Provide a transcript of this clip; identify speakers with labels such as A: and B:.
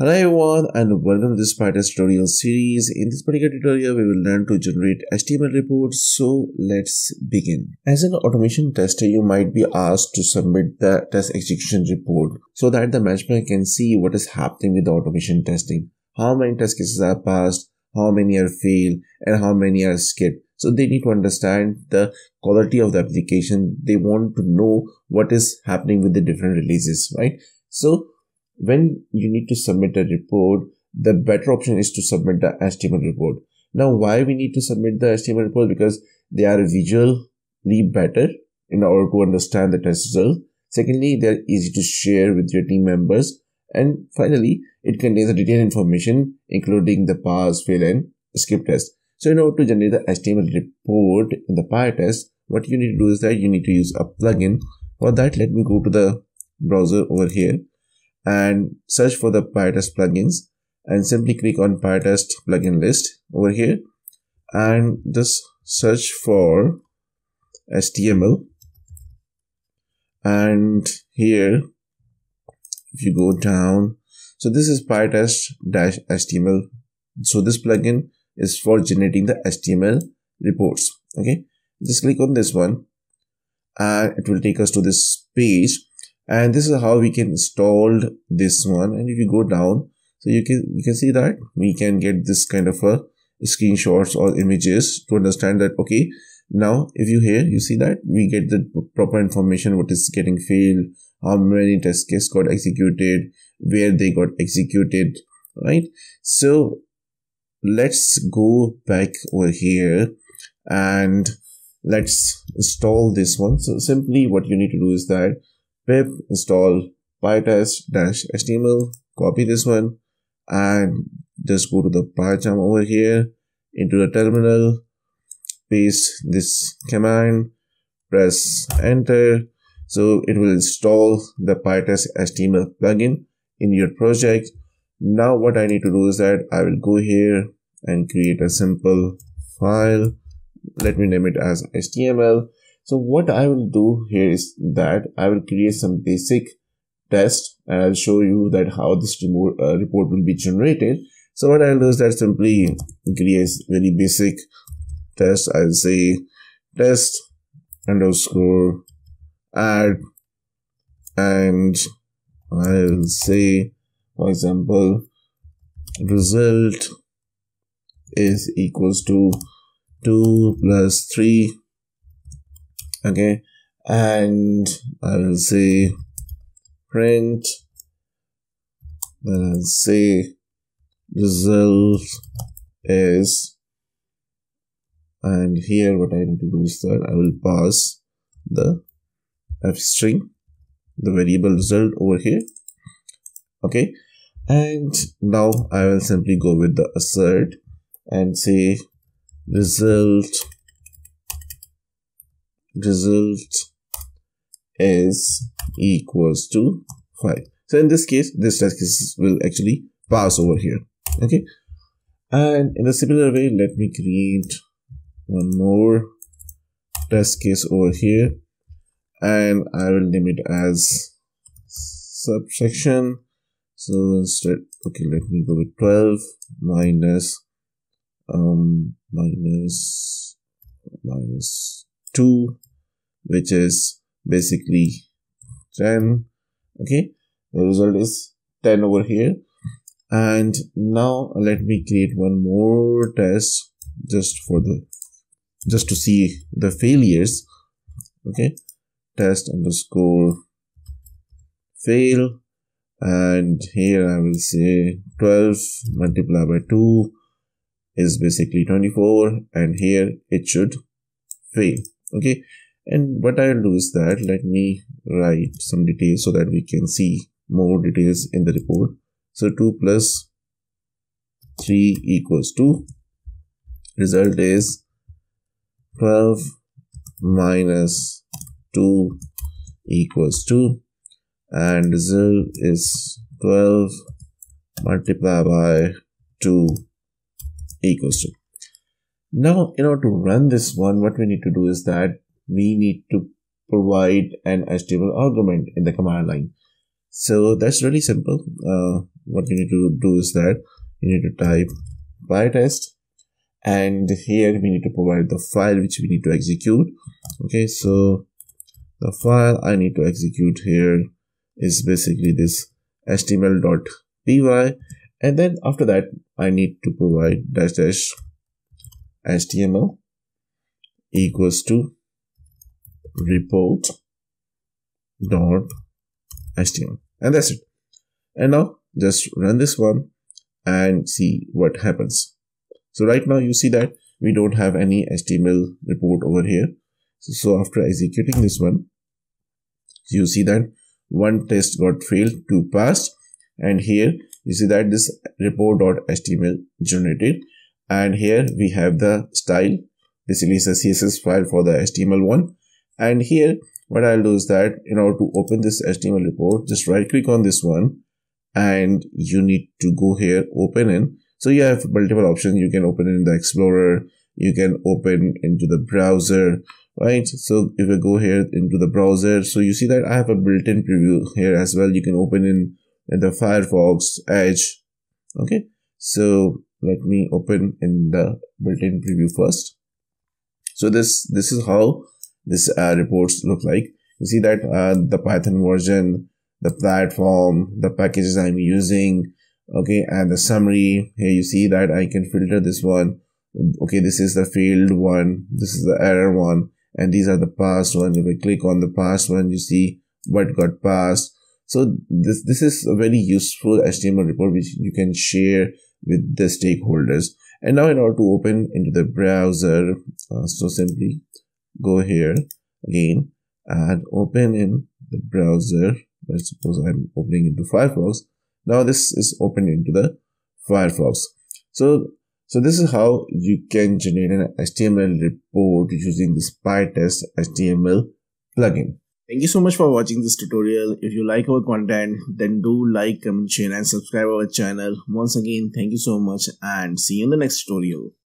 A: Hello everyone and welcome to this PyTest tutorial series. In this particular tutorial, we will learn to generate HTML reports. So let's begin. As an automation tester, you might be asked to submit the test execution report so that the management can see what is happening with the automation testing. How many test cases are passed, how many are failed, and how many are skipped. So they need to understand the quality of the application. They want to know what is happening with the different releases, right? So when you need to submit a report, the better option is to submit the HTML report. Now, why we need to submit the HTML report? Because they are visually better in order to understand the test result. Secondly, they are easy to share with your team members. And finally, it contains the detailed information, including the pass, fail, and skip test. So in order to generate the HTML report in the PyTest, what you need to do is that you need to use a plugin. For that, let me go to the browser over here and search for the PyTest plugins and simply click on PyTest plugin list over here. And just search for HTML and here if you go down so this is PyTest dash HTML so this plugin is for generating the HTML reports okay? Just click on this one. And it will take us to this page and this is how we can install this one. And if you go down so you can you can see that we can get this kind of a screenshots or images to understand that okay now if you here you see that we get the proper information what is getting failed how many test cases got executed where they got executed right? So let's go back over here and let's install this one. So simply what you need to do is that pip install pytest-html copy this one and just go to the pycharm over here into the terminal paste this command press enter. So it will install the pytest html plugin in your project. Now what i need to do is that i will go here and create a simple file. Let me name it as html so what I will do here is that I will create some basic test and I'll show you that how this uh, report will be generated. So what I'll do is that simply create very basic test. I'll say test underscore add and I'll say for example result is equals to 2 plus 3 okay. And I will say print. Then I'll say result is and here what I need to do is that I will pass the f string the variable result over here. Okay. And now I will simply go with the assert and say result result is equals to 5 so in this case this test case will actually pass over here. Okay? And in a similar way let me create one more test case over here. And I will name it as subsection. So instead okay let me go with 12 minus um minus minus 2 which is basically 10 okay? The result is 10 over here. And now let me create one more test just for the just to see the failures okay? Test underscore fail. And here I will say 12 multiplied by 2 is basically 24 and here it should fail okay and what I'll do is that let me write some details so that we can see more details in the report. So 2 plus 3 equals 2 result is 12 minus 2 equals 2 and result is 12 multiplied by 2 equals 2 now, in order to run this one, what we need to do is that we need to provide an HTML argument in the command line. So that's really simple. Uh, what you need to do is that you need to type pytest and here we need to provide the file which we need to execute okay so the file i need to execute here is basically this html.py and then after that i need to provide dash dash html equals to report dot html and that's it. And now just run this one and see what happens. So right now you see that we don't have any html report over here. So after executing this one you see that one test got failed two passed and here you see that this report.html generated. And here we have the style. Basically it's a css file for the html one and here what i'll do is that in order to open this html report just right click on this one and you need to go here open in. So you have multiple options. You can open in the explorer. You can open into the browser right? So if we go here into the browser so you see that i have a built-in preview here as well. You can open in, in the firefox edge okay? So let me open in the built-in preview first. So this this is how this uh, reports look like. You see that uh, the python version the platform the packages i'm using okay and the summary. Here you see that i can filter this one. Okay this is the failed one. This is the error one. And these are the past one. If I click on the past one you see what got passed. So this this is a very useful HTML report which you can share with the stakeholders. And now in order to open into the browser uh, so simply go here again and open in the browser let's suppose I'm opening into Firefox now this is open into the Firefox so so this is how you can generate an HTML report using this PyTest HTML plugin. Thank you so much for watching this tutorial. If you like our content, then do like, comment, share and subscribe our channel. Once again, thank you so much and see you in the next tutorial.